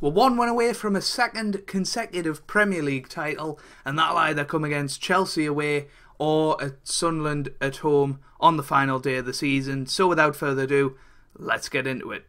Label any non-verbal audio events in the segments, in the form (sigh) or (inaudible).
Well, one went away from a second consecutive Premier League title, and that'll either come against Chelsea away or at Sunderland at home on the final day of the season. So, without further ado, let's get into it.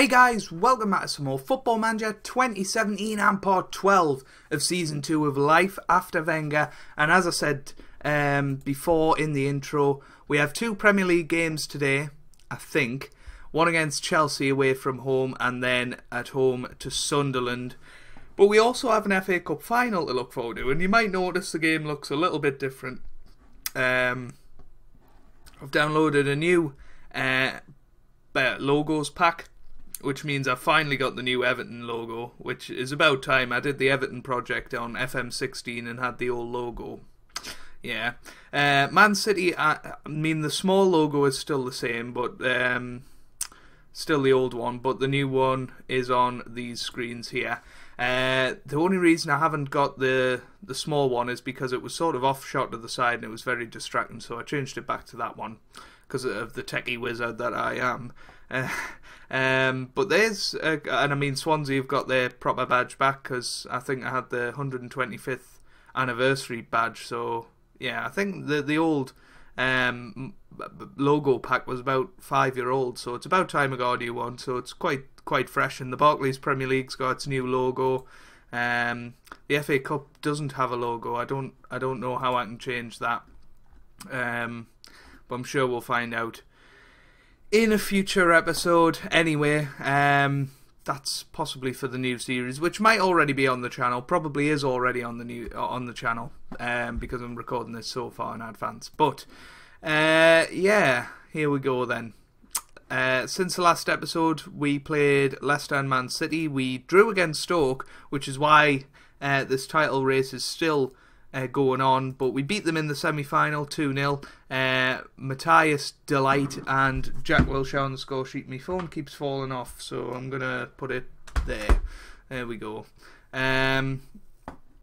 Hey guys, welcome back to some more Football Manager 2017 and part 12 of Season 2 of Life After Wenger. And as I said um, before in the intro, we have two Premier League games today, I think. One against Chelsea away from home and then at home to Sunderland. But we also have an FA Cup final to look forward to, and you might notice the game looks a little bit different. Um, I've downloaded a new uh, logos pack which means I finally got the new Everton logo, which is about time. I did the Everton project on FM16 and had the old logo. Yeah. Uh, Man City, I, I, mean, the small logo is still the same, but um, still the old one, but the new one is on these screens here. Uh, the only reason I haven't got the the small one is because it was sort of off shot to the side and it was very distracting, so I changed it back to that one because of the techie wizard that I am. (laughs) Um, but there's, uh, and I mean, Swansea have got their proper badge back because I think I had the 125th anniversary badge. So yeah, I think the the old um, logo pack was about five year old, so it's about time I got a new one. So it's quite quite fresh. And the Barclays Premier League's got its new logo. Um, the FA Cup doesn't have a logo. I don't I don't know how I can change that. Um, but I'm sure we'll find out in a future episode. Anyway, um, that's possibly for the new series, which might already be on the channel. Probably is already on the new on the channel um, because I'm recording this so far in advance. But uh, yeah, here we go then. Uh, since the last episode, we played Leicester and Man City. We drew against Stoke, which is why uh, this title race is still uh, going on, but we beat them in the semi final 2 0. Uh, Matthias Delight and Jack Wilshere on the score sheet. My phone keeps falling off, so I'm going to put it there. There we go. Um,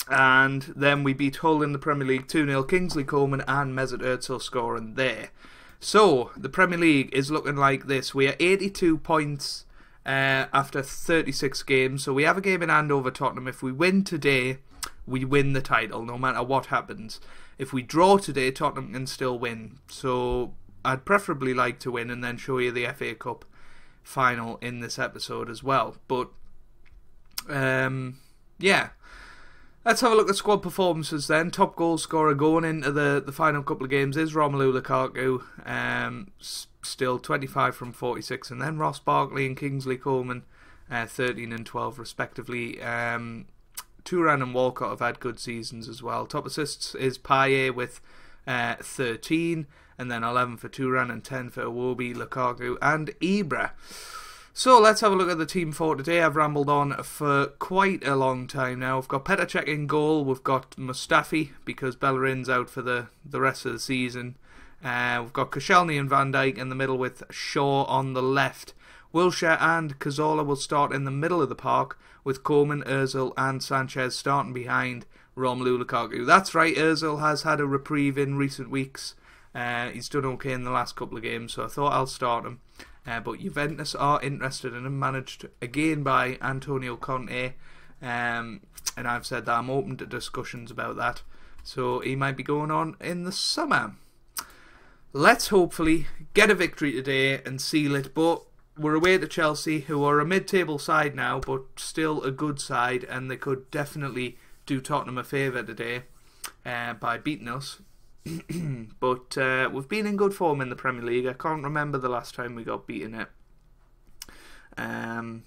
and then we beat Hull in the Premier League 2 0. Kingsley Coman and Mesut Ozil scoring there. So, the Premier League is looking like this. We are 82 points uh, after 36 games, so we have a game in hand over Tottenham. If we win today, we win the title no matter what happens. If we draw today, Tottenham can still win. So I'd preferably like to win and then show you the FA Cup final in this episode as well. But um, yeah. Let's have a look at squad performances then. Top goal scorer going into the, the final couple of games is Romelu Lukaku, um, still 25 from 46, and then Ross Barkley and Kingsley Coman, uh, 13 and 12 respectively. Um, Thuram and Walcott have had good seasons as well. Top assists is Payet with uh, 13, and then 11 for Thuram and 10 for Iwobi, Lukaku, and Ibra. So let's have a look at the team for today. I've rambled on for quite a long time now. We've got Petr Cech in goal. We've got Mustafi because Bellerin's out for the, the rest of the season. Uh, we've got Koscielny and Van Dijk in the middle with Shaw on the left. Wilshere and Cazorla will start in the middle of the park with Coman, Ozil and Sanchez starting behind Romelu Lukaku. That's right, Ozil has had a reprieve in recent weeks. Uh, he's done okay in the last couple of games, so I thought I'll start him. Uh, but Juventus are interested in him, managed again by Antonio Conte. Um, and I've said that I'm open to discussions about that. So he might be going on in the summer. Let's hopefully get a victory today and seal it. But we're away to Chelsea, who are a mid-table side now, but still a good side, and they could definitely do Tottenham a favour today uh, by beating us. (clears throat) but uh, we've been in good form in the Premier League. I can't remember the last time we got beaten it. Um,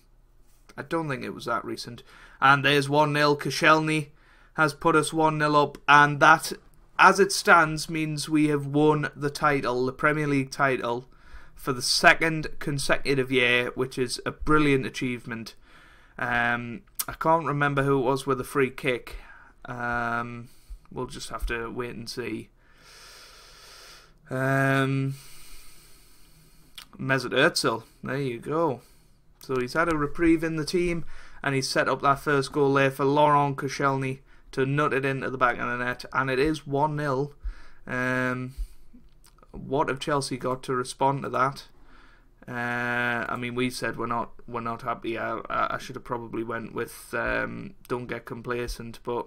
I don't think it was that recent. And there's 1 0. Koscielny has put us 1 0 up, and that, as it stands, means we have won the title, the Premier League title for the second consecutive year, which is a brilliant achievement. Um, I can't remember who it was with a free kick. Um, we'll just have to wait and see. Um, Mesut there you go. So he's had a reprieve in the team, and he's set up that first goal there for Laurent Koscielny to nut it into the back of the net, and it is 1 0. Um, what have Chelsea got to respond to that? Uh, I mean, we said we're not we're not happy. I, I should have probably went with um, don't get complacent, but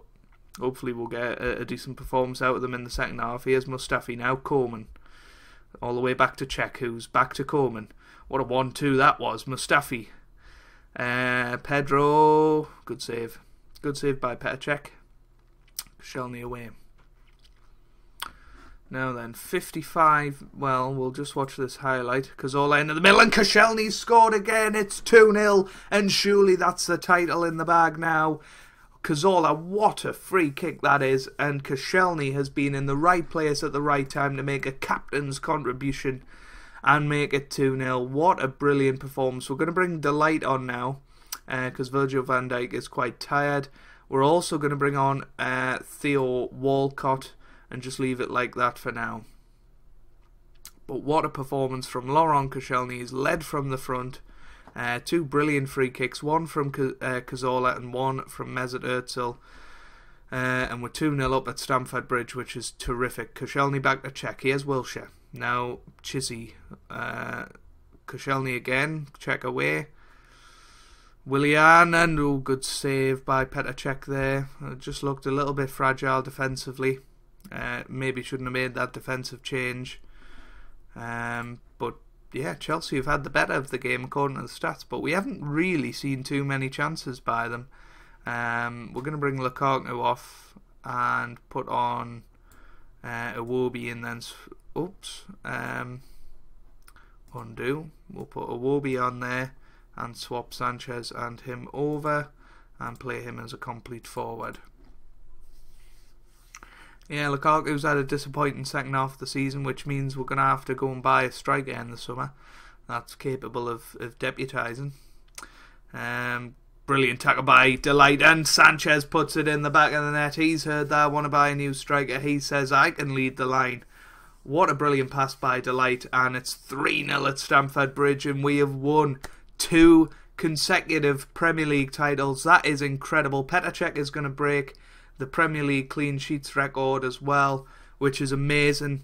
hopefully we'll get a, a, decent performance out of them in the second half. Here's Mustafi now, Coman, all the way back to Cech, who's back to Coman. What a one-two that was, Mustafi. Uh, Pedro, good save, good save by Petr Cech. Koscielny away. Now then, 55. Well, we'll just watch this highlight. Cazorla into the middle and Koscielny scored again. It's 2 0. And surely that's the title in the bag now. Cazorla, what a free kick that is. And Koscielny has been in the right place at the right time to make a captain's contribution and make it 2 0. What a brilliant performance. We're going to bring De Ligt on now because uh, Virgil van Dijk is quite tired. We're also going to bring on uh, Theo Walcott and just leave it like that for now. But what a performance from Laurent Koscielny. He's led from the front. Uh, two brilliant free kicks, one from K- uh, and one from Mesut Ozil. Uh, and we're 2 0 up at Stamford Bridge, which is terrific. Koscielny back to Cech. Here's Wilshere. Now Chizzy. Uh, Koscielny again. Cech away. Willian and oh, good save by Petr Cech there. It just looked a little bit fragile defensively. Uh, maybe shouldn't have made that defensive change. Um, but yeah, Chelsea have had the better of the game according to the stats, but we haven't really seen too many chances by them. Um, we're going to bring Lukaku off and put on uh, Iwobi and then oops, um, undo. We'll put Iwobi on there and swap Sanchez and him over and play him as a complete forward. Yeah, Lukaku's had a disappointing second half of the season, which means we're going to have to go and buy a striker in the summer that's capable of, of deputising. Um, brilliant tackle by De Ligt, and Sanchez puts it in the back of the net. He's heard that, want to buy a new striker. He says, I can lead the line. What a brilliant pass by De Ligt, and it's 3 0 at Stamford Bridge, and we have won two consecutive Premier League titles. That is incredible. Petr Cech is going to break the Premier League clean sheets record as well, which is amazing.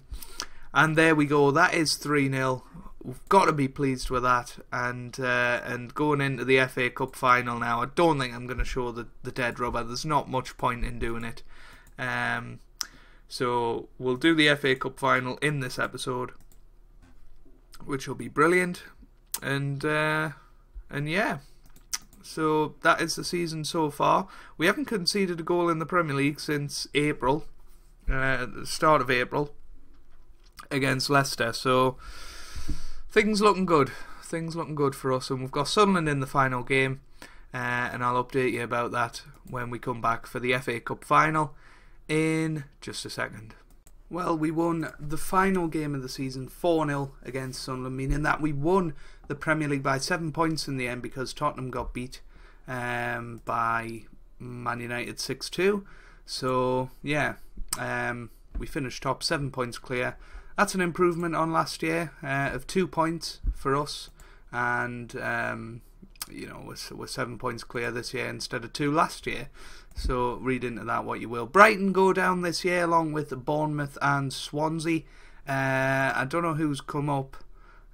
And there we go. That is 3 0. We've got to be pleased with that. And uh, and going into the FA Cup final now, I don't think I'm going to show the, the dead rubber. There's not much point in doing it. Um, so we'll do the FA Cup final in this episode, which will be brilliant. And uh, and yeah. So that is the season so far. We haven't conceded a goal in the Premier League since April, uh, the start of April, against Leicester. So things looking good. Things looking good for us, and we've got Sunderland in the final game, uh, and I'll update you about that when we come back for the FA Cup final in just a second. Well, we won the final game of the season 4 0 against Sunderland, meaning that we won the Premier League by seven points in the end because Tottenham got beat um, by Man United 6 2. So, yeah, um, we finished top, seven points clear. That's an improvement on last year uh, of two points for us, and um, you know, we're, we're seven points clear this year instead of two last year. So read into that what you will. Brighton go down this year along with Bournemouth and Swansea. Uh, I don't know who's come up.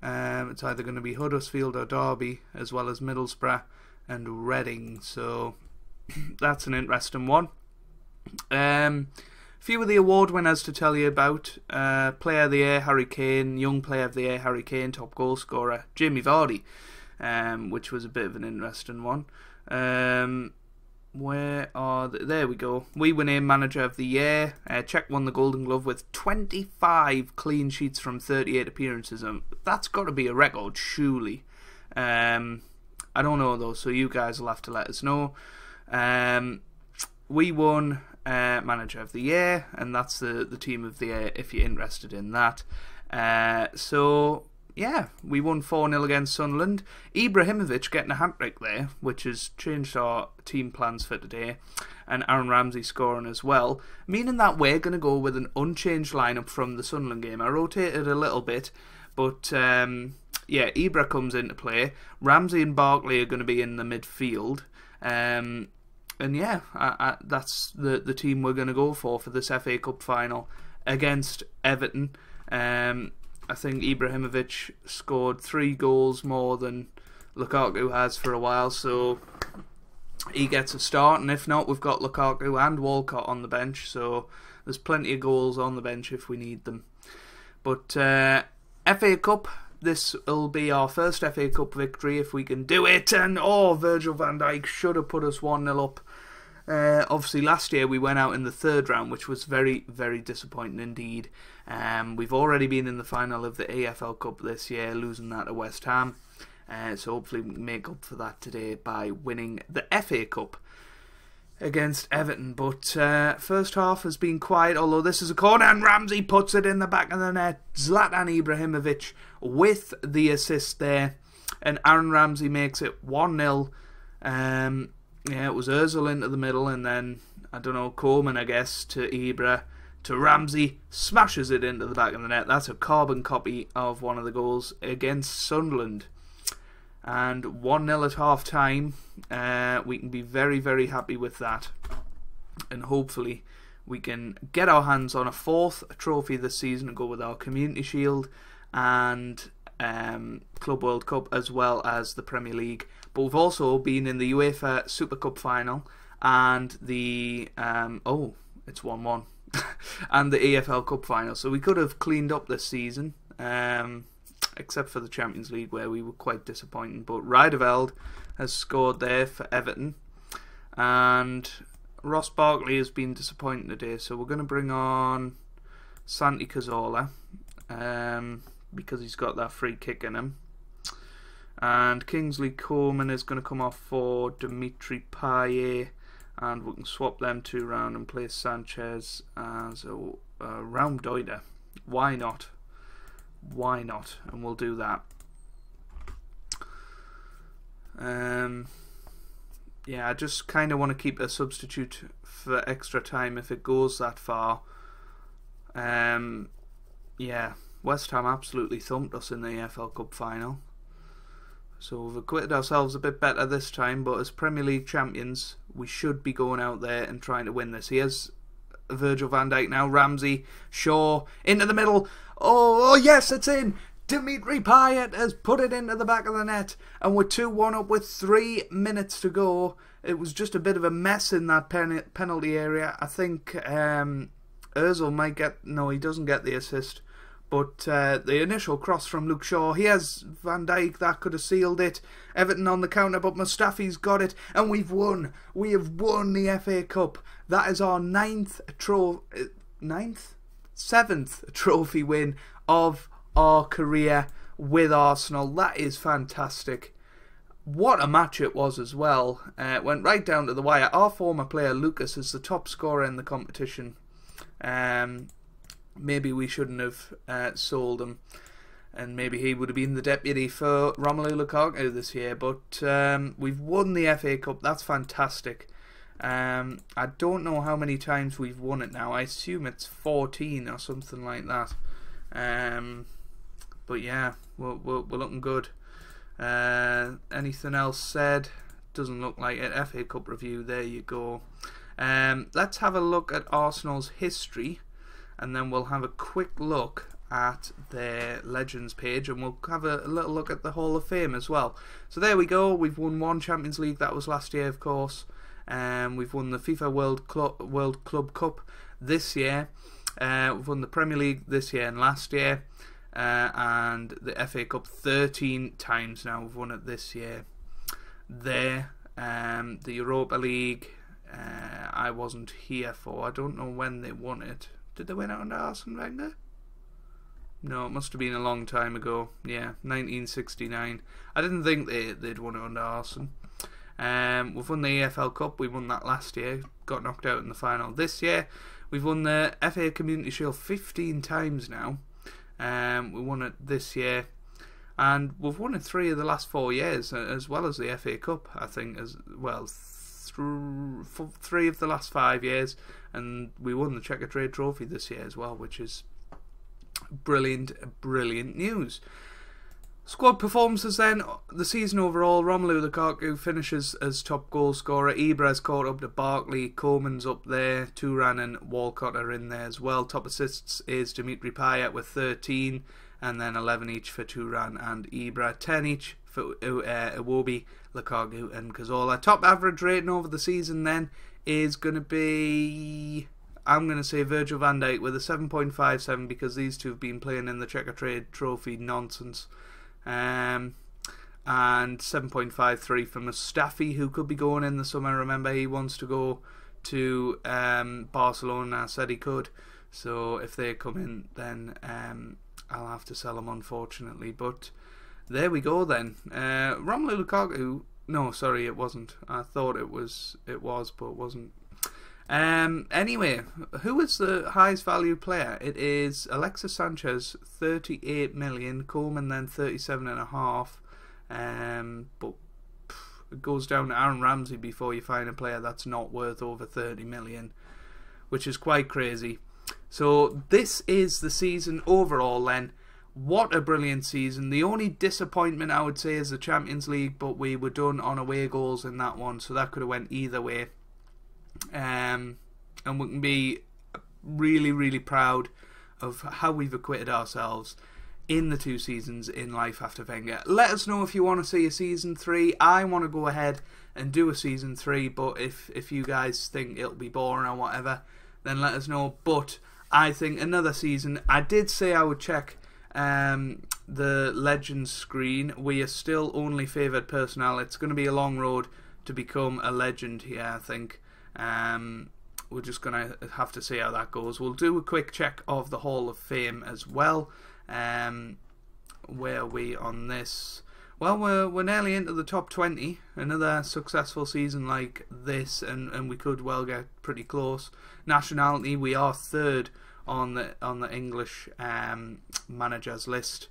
Um, it's either going to be Huddersfield or Derby, as well as Middlesbrough and Reading. So (clears throat) that's an interesting one. Um, few of the award winners to tell you about: uh, Player of the Year Harry Kane, Young Player of the Year Harry Kane, Top Goal Scorer Jamie Vardy, um, which was a bit of an interesting one. Um, where are the, there we go. We were named manager of the year. Uh, Cech won the Golden Glove with 25 clean sheets from 38 appearances. Um, that's got to be a record, surely. Um, I don't know though, so you guys will have to let us know. Um, we won uh, manager of the year, and that's the the team of the year if you're interested in that. Uh, so yeah, we won 4 0 against Sunderland. Ibrahimovic getting a hat trick there, which has changed our team plans for today, and Aaron Ramsey scoring as well, meaning that we're going to go with an unchanged lineup from the Sunderland game. I rotated a little bit, but um, yeah, Ibra comes into play. Ramsey and Barkley are going to be in the midfield. Um, and yeah, I, I, that's the the team we're going to go for for this FA Cup final against Everton. Um, I think Ibrahimovic scored three goals more than Lukaku has for a while, so he gets a start. And if not, we've got Lukaku and Walcott on the bench, so there's plenty of goals on the bench if we need them. But uh, FA Cup, this will be our first FA Cup victory if we can do it. And oh, Virgil van Dijk should have put us 1 0 up. Uh, obviously, last year we went out in the third round, which was very, very disappointing indeed. Um, we've already been in the final of the EFL Cup this year, losing that to West Ham. Uh, so hopefully we make up for that today by winning the FA Cup against Everton. But uh, first half has been quiet, although this is a corner and Ramsey puts it in the back of the net. Zlatan Ibrahimovic with the assist there. And Aaron Ramsey makes it 1 0. Um, yeah, it was Ozil into the middle, and then, I don't know, Coman, I guess, to Ibra. To Ramsey, smashes it into the back of the net. That's a carbon copy of one of the goals against Sunderland and 1 0 at half time. Uh, we can be very, very happy with that. And hopefully, we can get our hands on a fourth trophy this season and go with our Community Shield and um, Club World Cup as well as the Premier League. But we've also been in the UEFA Super Cup final and the. Um, oh, it's 1 1. (laughs) and the EFL Cup final. So we could have cleaned up this season. Um, except for the Champions League where we were quite disappointing. But Riedewald has scored there for Everton, and Ross Barkley has been disappointing today. So we're going to bring on Santi Cazorla um, because he's got that free kick in him. And Kingsley Coman is going to come off for Dimitri Payet, and we can swap them two round and place Sanchez as a, a Raumdeuter. Why not? why not? And we'll do that. Um, yeah, I just kind of want to keep a substitute for extra time if it goes that far. Um, yeah, West Ham absolutely thumped us in the EFL Cup final. So we've acquitted ourselves a bit better this time, but as Premier League champions, we should be going out there and trying to win this. Here's Virgil van Dijk now, Ramsey, Shaw, into the middle. Oh, oh yes, it's in. Dimitri Payet has put it into the back of the net, and we're 2 1 up with three minutes to go. It was just a bit of a mess in that pen- penalty area. I think um, Ozil might get. No, he doesn't get the assist. But uh, the initial cross from Luke Shaw, he has Van Dijk, that could have sealed it. Everton on the counter, but Mustafi's got it, and we've won. We have won the FA Cup. That is our ninth trophy. Uh, ninth? Seventh trophy win of our career with Arsenal. That is fantastic. What a match it was as well. Uh, went right down to the wire. Our former player Lucas is the top scorer in the competition. Um, maybe we shouldn't have uh, sold him, and maybe he would have been the deputy for Romelu Lukaku this year. But um, we've won the FA Cup. That's fantastic. Um, I don't know how many times we've won it now. I assume it's 14 or something like that. Um, but yeah, we're, we're, we're looking good. Uh, anything else said? Doesn't look like it. FA Cup review. There you go. Um, let's have a look at Arsenal's history and then we'll have a quick look at their Legends page and we'll have a, a, little look at the Hall of Fame as well. So there we go, we've won one Champions League, that was last year of course. Um, we've won the FIFA World, World Club Cup this year. Uh, we've won the Premier League this year and last year. Uh, and the FA Cup 13 times now. We've won it this year. There, um, the Europa League, uh, I wasn't here for. I don't know when they won it. Did they win it under Arsene Wenger? No, it must have been a long time ago. Yeah, 1969. I didn't think they, they'd won it under Arsene. Um, we've won the EFL Cup. We won that last year. Got knocked out in the final. This year, we've won the FA Community Shield 15 times now. Um, we won it this year. And we've won it three of the last four years, as well as the FA Cup, I think, as well three of the last five years, and we won the Checkatrade Trophy this year as well, which is brilliant, brilliant news. Squad performances then, the season overall, Romelu Lukaku finishes as top goal scorer, Ibra's caught up to Barkley, Coman's up there, Turan and Walcott are in there as well. Top assists is Dimitri Payet with 13, and then 11 each for Turan and Ibra, 10 each for uh, Iwobi, Lukaku and Cazorla. Top average rating over the season then is going to be... I'm going to say Virgil van Dijk with a 7.57 because these two have been playing in the Checkatrade Trophy nonsense. Um, and 7.53 for Mustafi, who could be going in the summer. Remember, he wants to go to um, Barcelona, said he could. So if they come in, then um, I'll have to sell him, unfortunately. But there we go then. Uh, Romelu Lukaku. No, sorry, it wasn't. I thought it was. It was, but it wasn't. Um, anyway, who is the highest value player? It is Alexis Sanchez, 38 million. Coman then 37 and a half. Um, but it goes down to Aaron Ramsey before you find a player that's not worth over 30 million, which is quite crazy. So this is the season overall then. What a brilliant season. The only disappointment I would say is the Champions League, but we were done on away goals in that one, so that could have went either way. Um, and we can be really, really proud of how we've acquitted ourselves in the two seasons in life after Wenger. Let us know if you want to see a season three. I want to go ahead and do a season three, but if if you guys think it'll be boring or whatever, then let us know. But I think another season. I did say I would check um, the Legends screen. We are still only favoured personnel. It's going to be a long road to become a legend here, I think. Um, we're just going to have to see how that goes. We'll do a quick check of the Hall of Fame as well. Um, where are we on this? Well, we're, we're nearly into the top 20. Another successful season like this, and, and we could well get pretty close. Nationality, we are third on the on the English um, managers list.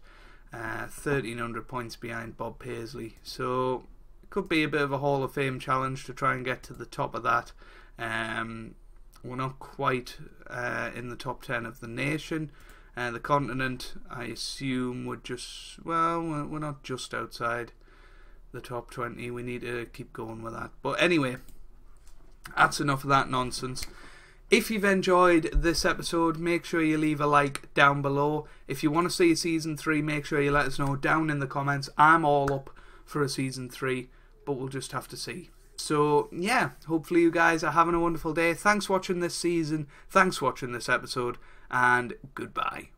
Uh, 1300 points behind Bob Paisley. So it could be a bit of a Hall of Fame challenge to try and get to the top of that. Um, we're not quite uh, in the top 10 of the nation. Uh, the continent, I assume, would just, well, we're not just outside the top 20. We need to keep going with that. But anyway, that's enough of that nonsense. If you've enjoyed this episode, make sure you leave a like down below. If you want to see season 3, make sure you let us know down in the comments. I'm all up for a season 3, but we'll just have to see. So, yeah, hopefully you guys are having a wonderful day. Thanks for watching this season. Thanks for watching this episode. And goodbye.